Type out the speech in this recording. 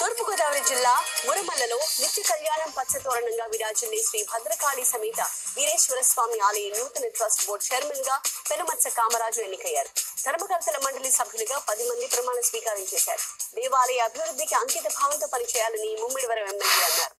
తూర్పుగోదావరి జిల్లా మురమల్లలో నిత్య కళ్యాణం పచ్చతోరణంగా విరాజిల్లే శ్రీ భద్రకాళి సమేత వీరేశ్వర స్వామి ఆలయ నూతన ట్రస్ట్ బోర్డు చైర్మన్గా పెనుమత్స కామరాజు ఎన్నికయ్యారు. ధర్మకర్తల మండలి సభ్యులుగా పది మంది ప్రమాణ స్వీకారం చేశారు. దేవాలయ అభివృద్ధికి అంకిత భావంతో పనిచేయాలని ముమ్మిడివరం ఎమ్మెల్యే